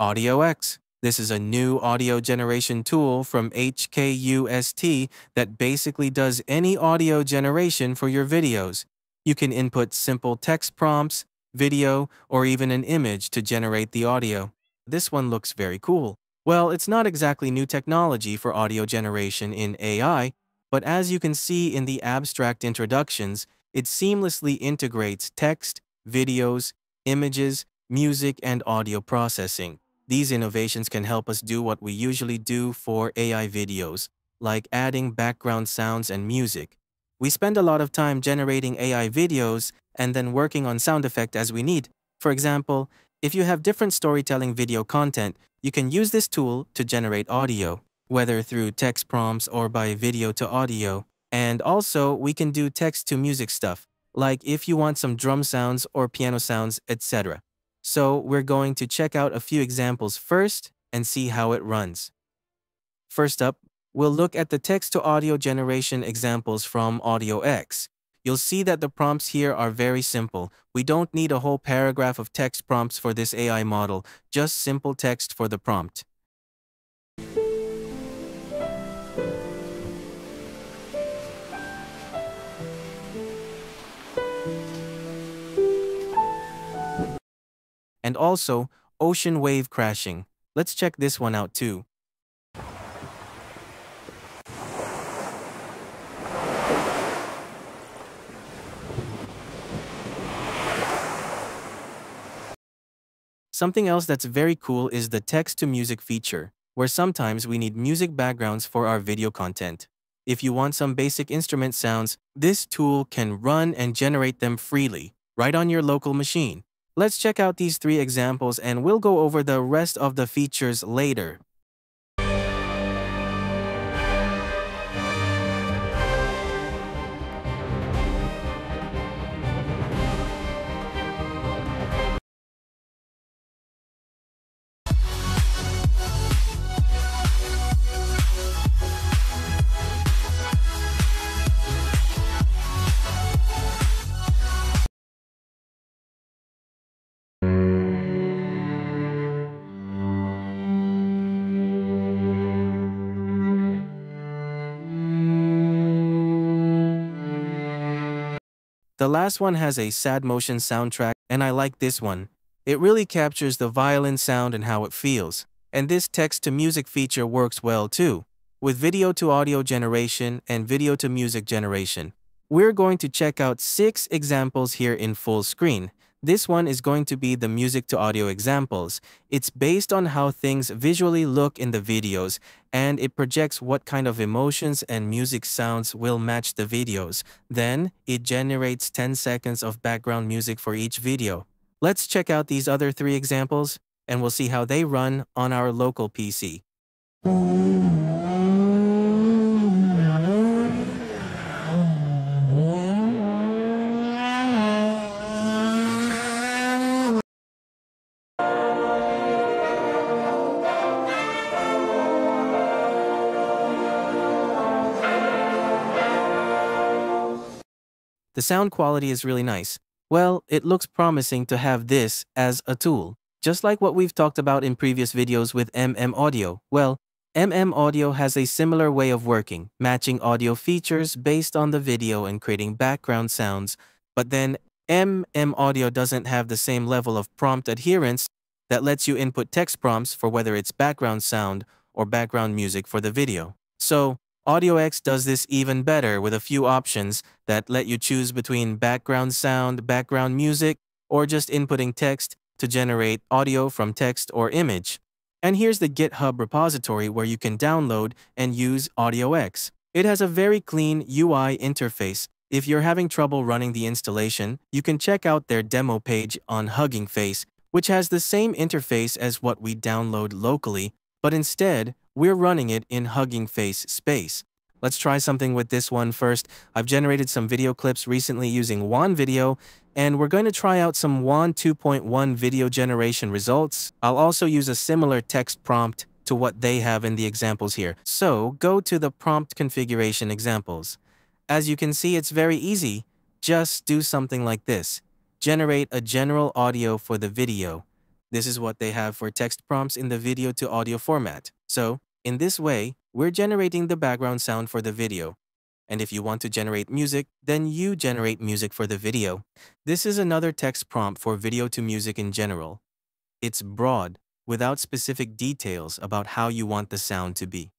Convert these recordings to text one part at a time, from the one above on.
AudioX. This is a new audio generation tool from HKUST that basically does any audio generation for your videos. You can input simple text prompts, video, or even an image to generate the audio. This one looks very cool. Well, it's not exactly new technology for audio generation in AI, but as you can see in the abstract introductions, it seamlessly integrates text, videos, images, music, and audio processing. These innovations can help us do what we usually do for AI videos, like adding background sounds and music. We spend a lot of time generating AI videos and then working on sound effect as we need. For example, if you have different storytelling video content, you can use this tool to generate audio, whether through text prompts or by video to audio. And also, we can do text to music stuff, like if you want some drum sounds or piano sounds, etc. So we're going to check out a few examples first and see how it runs. First up, we'll look at the text-to-audio generation examples from AudioX. You'll see that the prompts here are very simple. We don't need a whole paragraph of text prompts for this AI model, just simple text for the prompt. And also ocean wave crashing. Let's check this one out too. Something else that's very cool is the text-to-music feature, where sometimes we need music backgrounds for our video content. If you want some basic instrument sounds, this tool can run and generate them freely, right on your local machine. Let's check out these three examples and we'll go over the rest of the features later. The last one has a sad motion soundtrack, and I like this one. It really captures the violin sound and how it feels. And this text-to-music feature works well too, with video-to-audio generation and video-to-music generation. We're going to check out six examples here in full screen, this one is going to be the music to audio examples. It's based on how things visually look in the videos, and it projects what kind of emotions and music sounds will match the videos. Then, it generates 10 seconds of background music for each video. Let's check out these other three examples, and we'll see how they run on our local PC. The sound quality is really nice. Well, it looks promising to have this as a tool. Just like what we've talked about in previous videos with MM Audio. Well, MM Audio has a similar way of working, matching audio features based on the video and creating background sounds. But then MM Audio doesn't have the same level of prompt adherence that lets you input text prompts for whether it's background sound or background music for the video. So, AudioX does this even better with a few options that let you choose between background sound, background music, or just inputting text to generate audio from text or image. And here's the GitHub repository where you can download and use AudioX. It has a very clean UI interface. If you're having trouble running the installation, you can check out their demo page on Hugging Face, which has the same interface as what we download locally, but instead, we're running it in Hugging Face space. Let's try something with this one first. I've generated some video clips recently using Wan Video, and we're going to try out some Wan 2.1 video generation results. I'll also use a similar text prompt to what they have in the examples here. So go to the prompt configuration examples. As you can see, it's very easy. Just do something like this. Generate a general audio for the video. This is what they have for text prompts in the video to audio format. So, in this way, we're generating the background sound for the video. And if you want to generate music, then you generate music for the video. This is another text prompt for video to music in general. It's broad, without specific details about how you want the sound to be.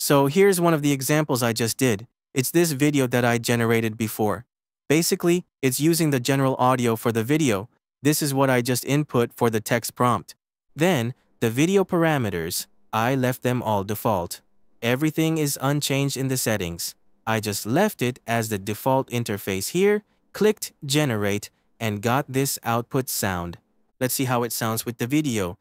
So here's one of the examples I just did. It's this video that I generated before. Basically, it's using the general audio for the video. This is what I just input for the text prompt. Then, the video parameters, I left them all default. Everything is unchanged in the settings. I just left it as the default interface here, clicked generate, and got this output sound. Let's see how it sounds with the video.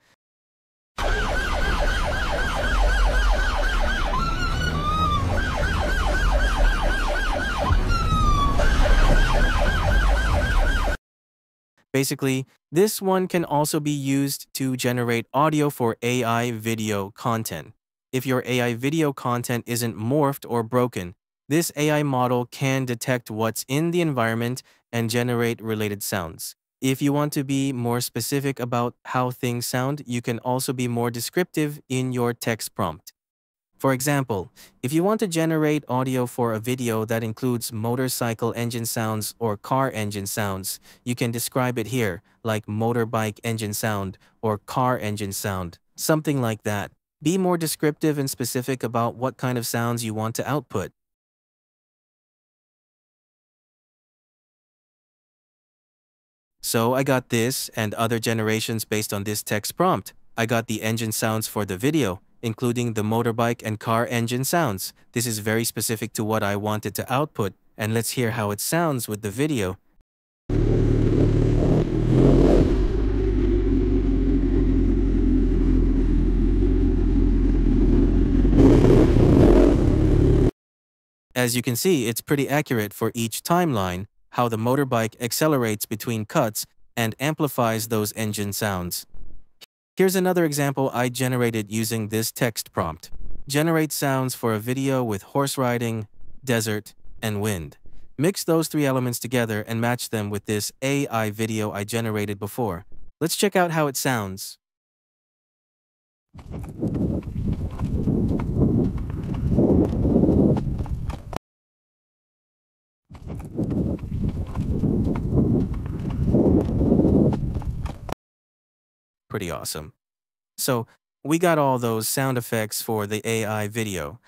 Basically, this one can also be used to generate audio for AI video content. If your AI video content isn't morphed or broken, this AI model can detect what's in the environment and generate related sounds. If you want to be more specific about how things sound, you can also be more descriptive in your text prompt. For example, if you want to generate audio for a video that includes motorcycle engine sounds or car engine sounds, you can describe it here, like motorbike engine sound or car engine sound, something like that. Be more descriptive and specific about what kind of sounds you want to output. So I got this and other generations based on this text prompt. I got the engine sounds for the video, including the motorbike and car engine sounds. This is very specific to what I wanted to output, and let's hear how it sounds with the video. As you can see, it's pretty accurate for each timeline, how the motorbike accelerates between cuts and amplifies those engine sounds. Here's another example I generated using this text prompt. Generate sounds for a video with horse riding, desert, and wind. Mix those three elements together and match them with this AI video I generated before. Let's check out how it sounds. Pretty awesome. So we got all those sound effects for the AI video.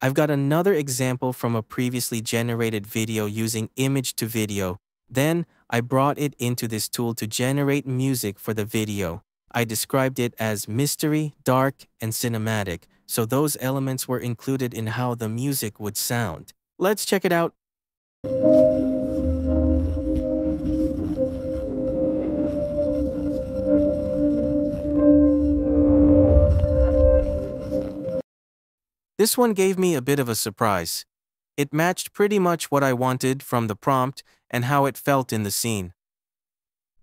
I've got another example from a previously generated video using image to video. Then I brought it into this tool to generate music for the video. I described it as mystery, dark, and cinematic, so those elements were included in how the music would sound. Let's check it out. This one gave me a bit of a surprise. It matched pretty much what I wanted from the prompt and how it felt in the scene.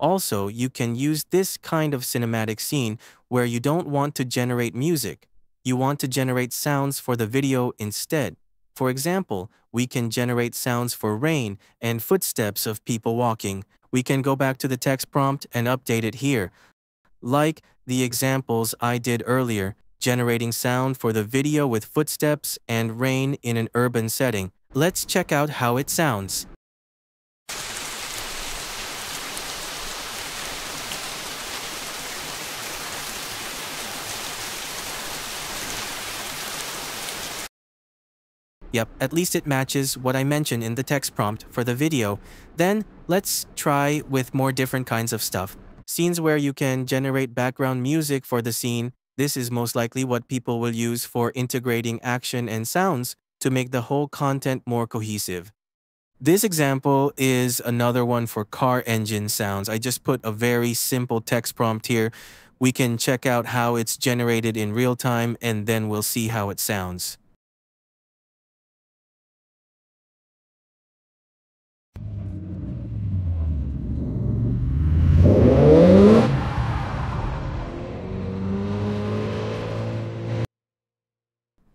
Also, you can use this kind of cinematic scene where you don't want to generate music. You want to generate sounds for the video instead. For example, we can generate sounds for rain and footsteps of people walking. We can go back to the text prompt and update it here. Like the examples I did earlier, generating sound for the video with footsteps and rain in an urban setting. Let's check out how it sounds. Yep, at least it matches what I mentioned in the text prompt for the video. Then, let's try with more different kinds of stuff. Scenes where you can generate background music for the scene this is most likely what people will use for integrating action and sounds to make the whole content more cohesive. This example is another one for car engine sounds. I just put a very simple text prompt here. We can check out how it's generated in real time and then we'll see how it sounds.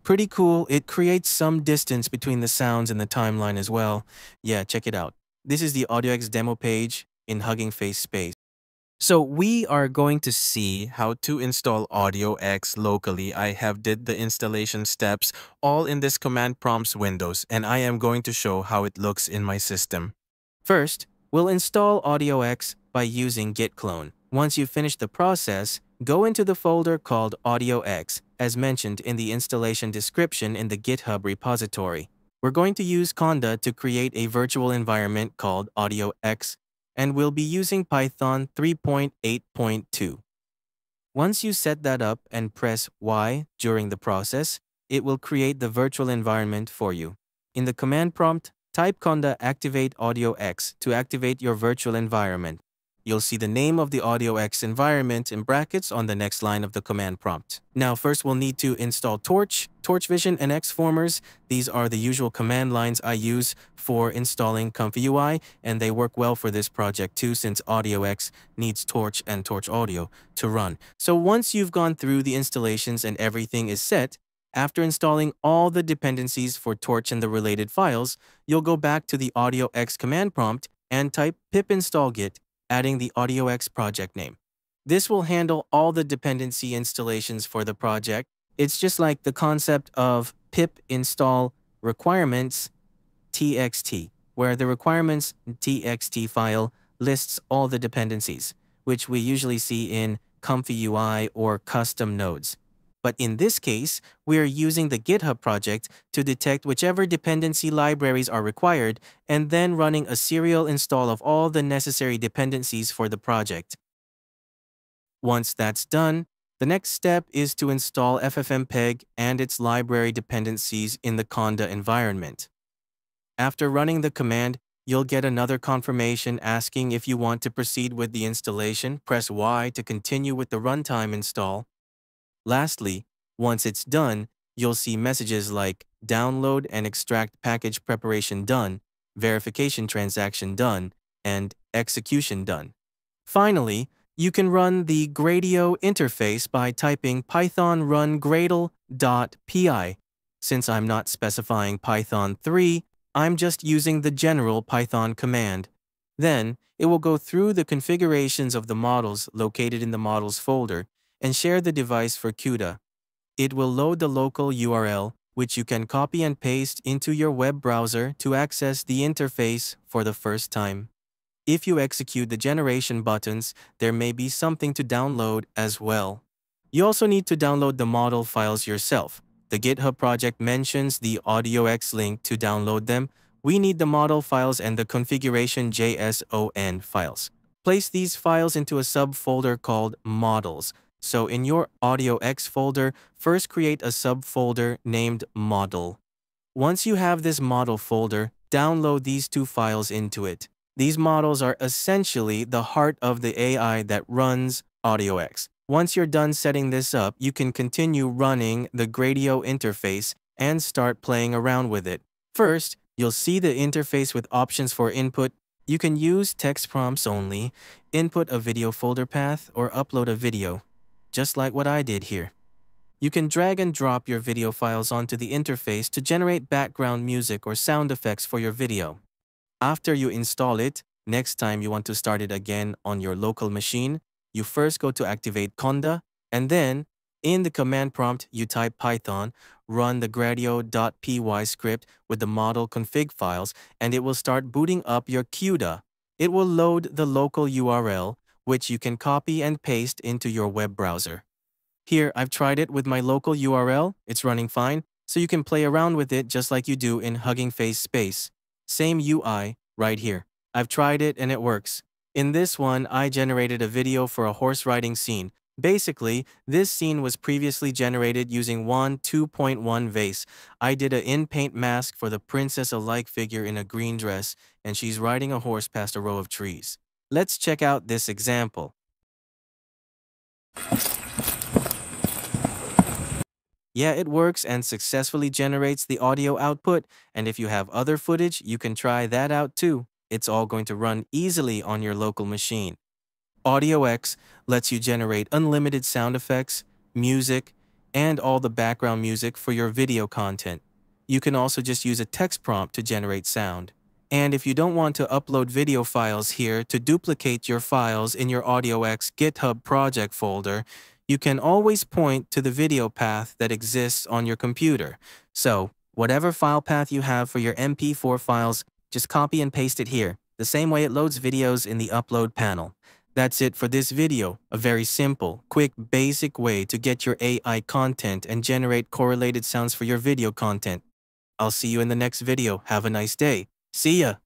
Pretty cool. It creates some distance between the sounds and the timeline as well. Yeah, check it out. This is the AudioX demo page in Hugging Face Space. So we are going to see how to install AudioX locally. I have did the installation steps all in this command prompts windows and I am going to show how it looks in my system. First, we'll install AudioX by using git clone. Once you finish the process, go into the folder called AudioX as mentioned in the installation description in the GitHub repository. We're going to use Conda to create a virtual environment called AudioX and we'll be using Python 3.8.2. Once you set that up and press Y during the process, it will create the virtual environment for you. In the command prompt, type conda activate AudioX to activate your virtual environment. You'll see the name of the AudioX environment in brackets on the next line of the command prompt. Now first we'll need to install Torch, Torch Vision, and Xformers. These are the usual command lines I use for installing Comfy UI, and they work well for this project too since AudioX needs Torch and Torch Audio to run. So once you've gone through the installations and everything is set, after installing all the dependencies for Torch and the related files, you'll go back to the AudioX command prompt and type pip install git adding the AudioX project name. This will handle all the dependency installations for the project. It's just like the concept of pip install requirements txt, where the requirements txt file lists all the dependencies, which we usually see in Comfy UI or custom nodes. But in this case, we are using the GitHub project to detect whichever dependency libraries are required and then running a serial install of all the necessary dependencies for the project. Once that's done, the next step is to install FFmpeg and its library dependencies in the Conda environment. After running the command, you'll get another confirmation asking if you want to proceed with the installation. Press Y to continue with the runtime install. Lastly, once it's done, you'll see messages like download and extract package preparation done, verification transaction done, and execution done. Finally, you can run the Gradio interface by typing python run gradio.py. Since I'm not specifying Python 3, I'm just using the general Python command. Then, it will go through the configurations of the models located in the models folder and share the device for CUDA. It will load the local URL, which you can copy and paste into your web browser to access the interface for the first time. If you execute the generation buttons, there may be something to download as well. You also need to download the model files yourself. The GitHub project mentions the AudioX link to download them. We need the model files and the configuration JSON files. Place these files into a subfolder called Models. So in your AudioX folder, first create a subfolder named Model. Once you have this model folder, download these two files into it. These models are essentially the heart of the AI that runs AudioX. Once you're done setting this up, you can continue running the Gradio interface and start playing around with it. First, you'll see the interface with options for input. You can use text prompts only, input a video folder path, or upload a video just like what I did here. You can drag and drop your video files onto the interface to generate background music or sound effects for your video. After you install it, next time you want to start it again on your local machine, you first go to activate Conda, and then in the command prompt, you type Python, run the gradio.py script with the model config files, and it will start booting up your CUDA. It will load the local URL, which you can copy and paste into your web browser. Here, I've tried it with my local URL, it's running fine, so you can play around with it just like you do in Hugging Face Space. Same UI, right here. I've tried it and it works. In this one, I generated a video for a horse riding scene. Basically, this scene was previously generated using WAN 2.1 VACE. I did a in-paint mask for the princess-alike figure in a green dress, and she's riding a horse past a row of trees. Let's check out this example. Yeah, it works and successfully generates the audio output, and if you have other footage, you can try that out too. It's all going to run easily on your local machine. AudioX lets you generate unlimited sound effects, music, and all the background music for your video content. You can also just use a text prompt to generate sound. And if you don't want to upload video files here to duplicate your files in your AudioX GitHub project folder, you can always point to the video path that exists on your computer. So, whatever file path you have for your MP4 files, just copy and paste it here, the same way it loads videos in the upload panel. That's it for this video, a very simple, quick, basic way to get your AI content and generate correlated sounds for your video content. I'll see you in the next video. Have a nice day. See ya!